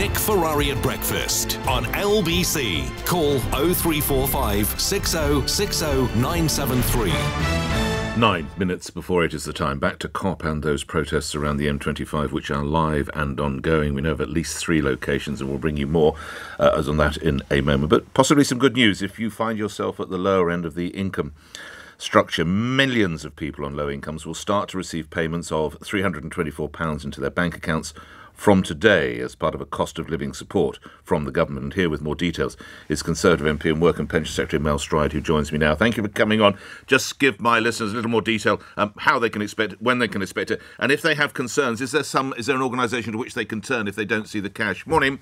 Nick Ferrari at breakfast on LBC. Call 0345 6060 973. Nine minutes before it is the time. Back to COP and those protests around the M25, which are live and ongoing. We know of at least three locations, and we'll bring you more uh, as on that in a moment. But possibly some good news if you find yourself at the lower end of the income structure. Millions of people on low incomes will start to receive payments of £324 into their bank accounts from today as part of a cost of living support from the government. And here with more details is Conservative MP and Work and Pension Secretary Mel Stride, who joins me now. Thank you for coming on. Just give my listeners a little more detail um, how they can expect when they can expect it, and if they have concerns, is there some is there an organisation to which they can turn if they don't see the cash? Morning.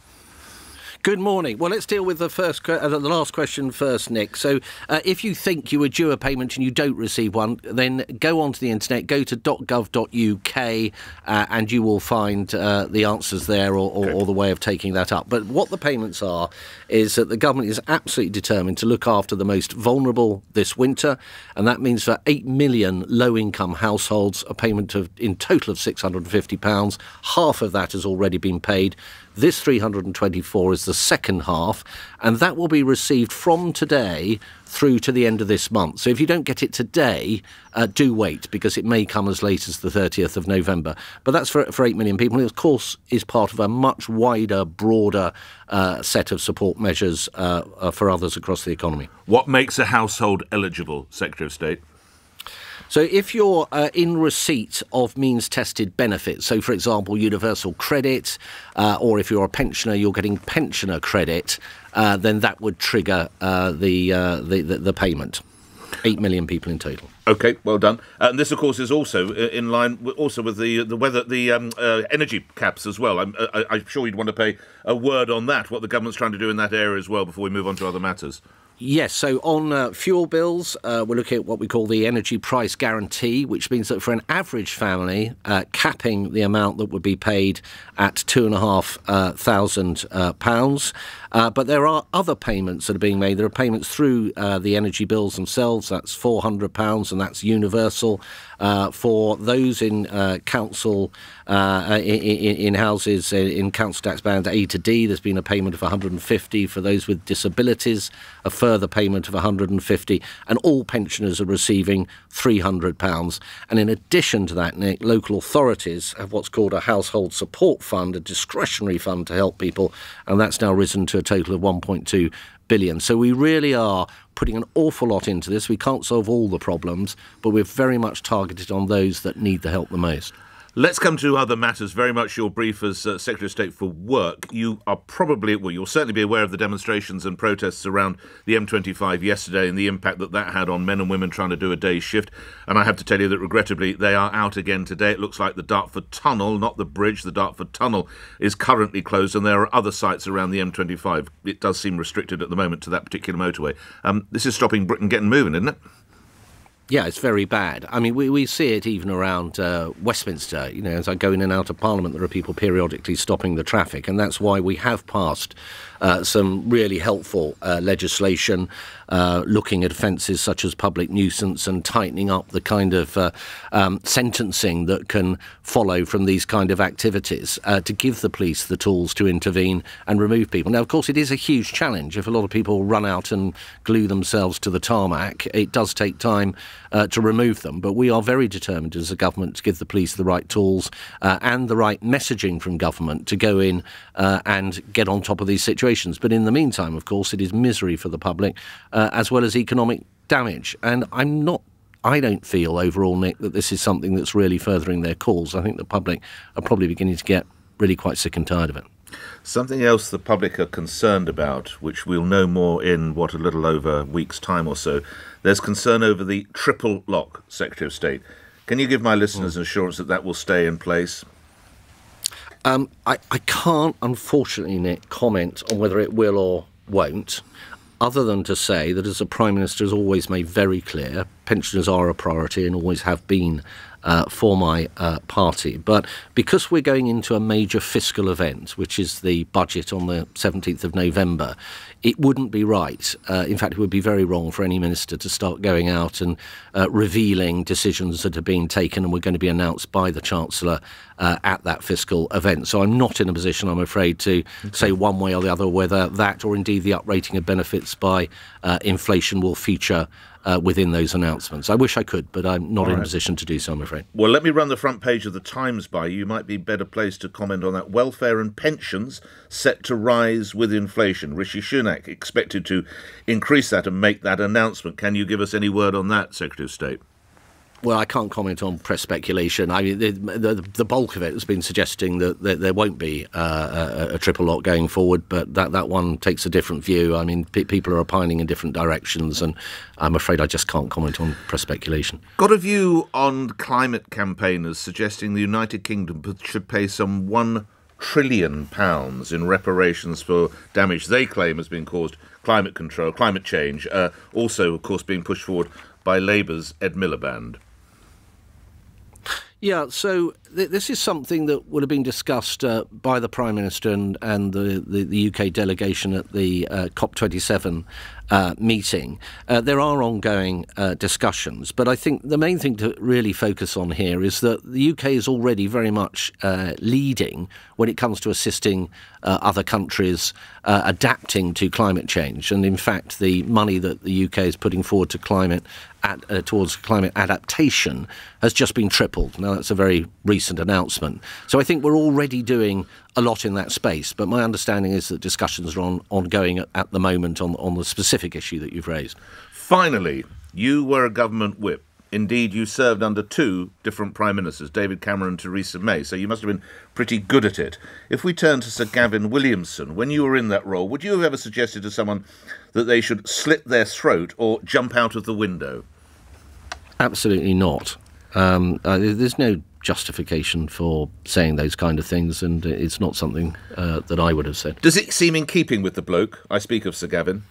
Good morning. Well, let's deal with the first, uh, the last question first, Nick. So, uh, if you think you were due a payment and you don't receive one, then go onto the internet, go to .gov.uk, uh, and you will find uh, the answers there or, or, or, the way of taking that up. But what the payments are is that the government is absolutely determined to look after the most vulnerable this winter, and that means for eight million low-income households, a payment of in total of six hundred and fifty pounds. Half of that has already been paid. This 324 is the second half, and that will be received from today through to the end of this month. So if you don't get it today, uh, do wait because it may come as late as the 30th of November. But that's for, for 8 million people. And of course, is part of a much wider, broader uh, set of support measures uh, uh for others across the economy. What makes a household eligible, Secretary of State? So, if you're uh, in receipt of means tested benefits, so for example, universal credit, uh, or if you're a pensioner, you're getting pensioner credit, uh, then that would trigger uh, the, uh, the, the, the payment. Eight million people in total. Okay, well done. And this, of course, is also uh, in line also with the the weather, the um, uh, energy caps as well. I'm, I, am sure you'd want to pay a word on that. What the government's trying to do in that area as well before we move on to other matters. Yes, so on uh, fuel bills, uh, we're looking at what we call the energy price guarantee, which means that for an average family, uh, capping the amount that would be paid at two and a half uh, thousand uh, pounds. Uh, but there are other payments that are being made. There are payments through the energy bills themselves. That's four hundred pounds, and that's universal for those in council in, in, houses in council tax band A to D. There's been a payment of 150 for those with disabilities. A further payment of 150, and all pensioners are receiving 300 pounds. And in addition to that, Nick, local authorities have what's called a household support fund, a discretionary fund to help people, and that's now risen to a total of 1.2 billion. So we really are putting an awful lot into this. We can't solve all the problems, but we're very much targeted on those that need the help the most. Let's come to other matters. Very much your brief as uh, Secretary of State for Work. You are probably, well, you'll certainly be aware of the demonstrations and protests around the M25 yesterday and the impact that that had on men and women trying to do a day's shift. And I have to tell you that regrettably, they are out again today. It looks like the Dartford Tunnel, not the bridge, the Dartford Tunnel is currently closed, and there are other sites around the M25. It does seem restricted at the moment to that particular motorway. Um, this is stopping Britain getting moving, isn't it? Yeah, it's very bad. I mean, we, we see it even around uh, Westminster. You know, as I go in and out of Parliament, there are people periodically stopping the traffic, and that's why we have passed uh, some really helpful uh, legislation uh, looking at offences such as public nuisance and tightening up the kind of uh, um, sentencing that can follow from these kind of activities uh, to give the police the tools to intervene and remove people. Now, of course, it is a huge challenge. If a lot of people run out and glue themselves to the tarmac, it does take time to remove them. But we are very determined as a government to give the police the right tools and the right messaging from government to go in and get on top of these situations situations. But in the meantime, of course, it is misery for the public uh, as well as economic damage. And I'm not I don't feel overall, Nick, that this is something that's really furthering their cause. I think the public are probably beginning to get really quite sick and tired of it. Something else the public are concerned about, which we'll know more in what a little over a week's time or so. There's concern over the triple lock, Secretary of State. Can you give my listeners mm. assurance that that will stay in place? Um, I, I can't, unfortunately, Nick, comment on whether it will or won't, other than to say that, as the Prime Minister has always made very clear, pensioners are a priority and always have been uh, for my uh, party. But because we're going into a major fiscal event, which is the budget on the 17th of November, it wouldn't be right. Uh, in fact, it would be very wrong for any minister to start going out and uh, revealing decisions that are being taken and were going to be announced by the Chancellor uh, at that fiscal event. So I'm not in a position, I'm afraid, to okay. say one way or the other whether that or indeed the uprating of benefits by uh, inflation will feature uh, within those announcements. I wish I could, but I'm not All in right. a position to do so, I'm afraid. Well, let me run the front page of the Times by you. You might be better placed to comment on that. Welfare and pensions set to rise with inflation. Rishi Sunak expected to increase that and make that announcement. Can you give us any word on that, Secretary of State? Well, I can't comment on press speculation. I mean, the, the, the bulk of it has been suggesting that, that there won't be uh, a, a, triple lock going forward, but that, that one takes a different view. I mean, p- people are opining in different directions, and I'm afraid I just can't comment on press speculation. Got a view on climate campaigners suggesting the United Kingdom should pay some one trillion pounds in reparations for damage they claim has been caused climate control, climate change. Uh, also, of course, being pushed forward by Labour's Ed Miliband. Yeah, so th- this is something that would have been discussed uh, by the Prime Minister and, and the, the, the UK delegation at the uh, COP27 uh, meeting. Uh, there are ongoing uh, discussions, but I think the main thing to really focus on here is that the UK is already very much uh, leading when it comes to assisting other countries adapting to climate change. And in fact, the money that the UK is putting forward to climate at, uh, towards climate adaptation has just been tripled. Now, that's a very recent announcement. So I think we're already doing a lot in that space. But my understanding is that discussions are on, ongoing at, at the moment on, on the specific issue that you've raised. Finally, you were a government whip. Indeed, you served under two different prime ministers, David Cameron and Theresa May, so you must have been pretty good at it. If we turn to Sir Gavin Williamson, when you were in that role, would you have ever suggested to someone that they should slit their throat or jump out of the window? Absolutely not. Um, uh, there's no justification for saying those kind of things, and it's not something uh, that I would have said. Does it seem in keeping with the bloke? I speak of Sir Gavin.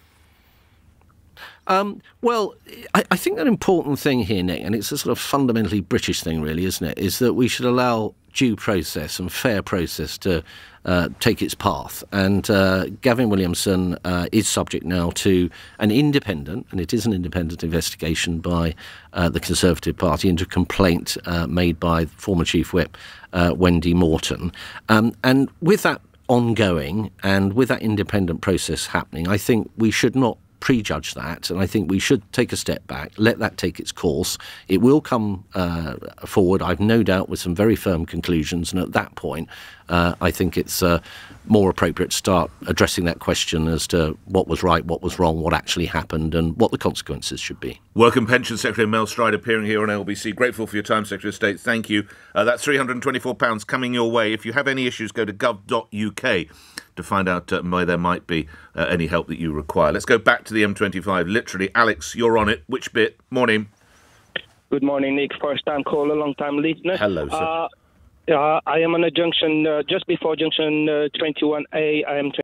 Um, well, I, I, think an important thing here, Nick, and it's a sort of fundamentally British thing, really, isn't it? Is that we should allow due process and fair process to uh, take its path. And uh, Gavin Williamson uh, is subject now to an independent, and it is an independent investigation by uh, the Conservative Party into a complaint uh, made by former Chief Whip uh, Wendy Morton. Um, and with that ongoing and with that independent process happening, I think we should not prejudge that, and I think we should take a step back, let that take its course. It will come uh, forward, I've no doubt, with some very firm conclusions, and at that point, uh, I think it's uh, more appropriate to start addressing that question as to what was right, what was wrong, what actually happened, and what the consequences should be. Work and Pension Secretary Mel Stride appearing here on LBC. Grateful for your time, Secretary of State. Thank you. Uh, that's £324 coming your way. If you have any issues, go to gov.uk to find out uh, where there might be uh, any help that you require. Let's go back to the M25. Literally, Alex, you're on it. Which bit? Morning. Good morning, Nick. First time caller, long time listener. Hello, sir. Uh, uh, I am on a junction uh, just before junction uh, 21A. I am